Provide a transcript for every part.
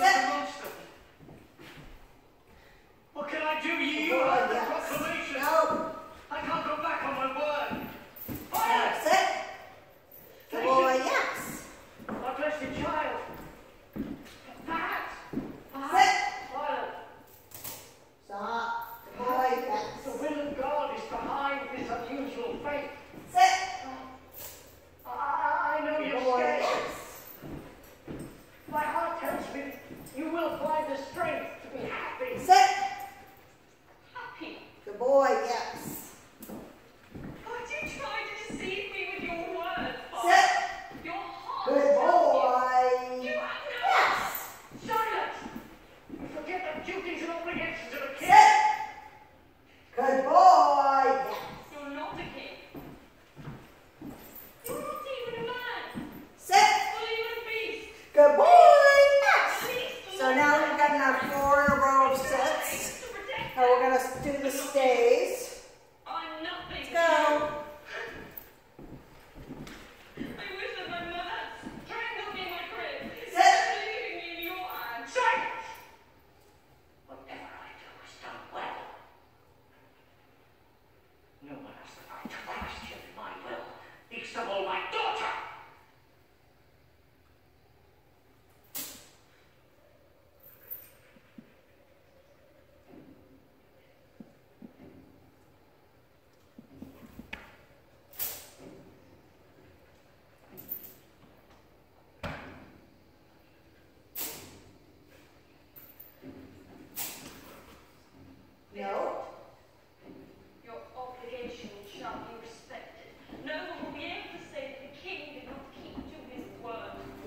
Set.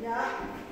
Dạ.